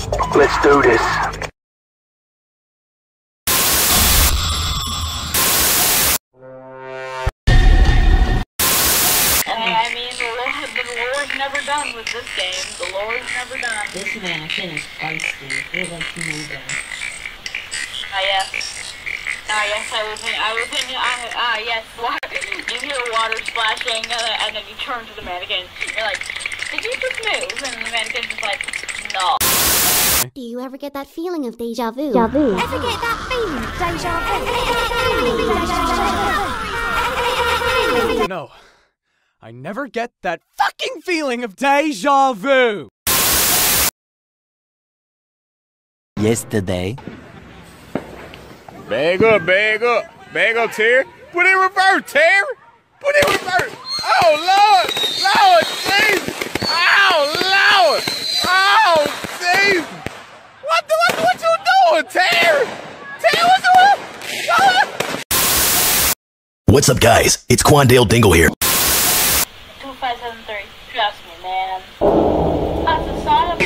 Let's do this. I mean, the Lord, the Lord's never done with this game. The Lord's never done. This man is feisty. He'll let you know that. Ah, yes. Ah, yes, I was in, I was in, ah, ah yes, water, you hear water splashing, uh, and then you turn to the mannequin, you're like, did you just move? And the mannequin's just like, no. Do you ever get that feeling of deja vu? Deja vu. Ever get that feeling of deja vu? No. I never get that fucking feeling of deja vu! Yesterday. Bag up, bag up, bag up, Terry. Put it in reverse, Terry. Put it in reverse. Oh Lord, Lord, Jesus. Oh Lord, oh Jesus. What the what, what you doing, Terry? Terry, what's the What's up, guys? It's Quandale Dingle here. 2573, trust me, man. That's a sign of a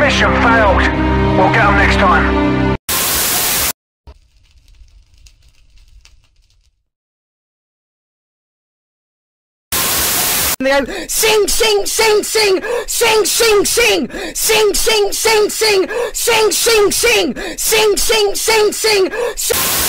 Mission failed. We'll get them next time. Sing, sing, sing, sing, sing, sing, sing, sing, sing, sing, sing, sing, sing, sing, sing, sing, sing, sing, sing.